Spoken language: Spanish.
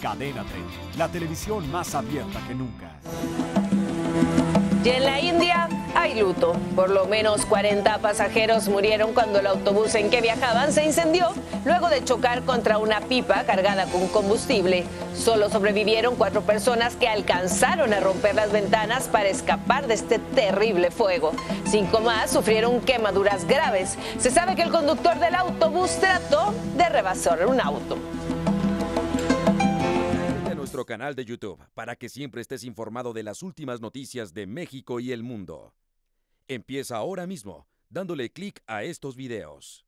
Cadena 30, la televisión más abierta que nunca. Y en la India hay luto. Por lo menos 40 pasajeros murieron cuando el autobús en que viajaban se incendió luego de chocar contra una pipa cargada con combustible. Solo sobrevivieron cuatro personas que alcanzaron a romper las ventanas para escapar de este terrible fuego. Cinco más sufrieron quemaduras graves. Se sabe que el conductor del autobús trató de rebasar un auto canal de YouTube para que siempre estés informado de las últimas noticias de México y el mundo. Empieza ahora mismo dándole clic a estos videos.